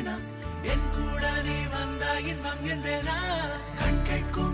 தினம் என் கூட நீ வந்த இன்பம் என்றேனா? கண் கேட்கும்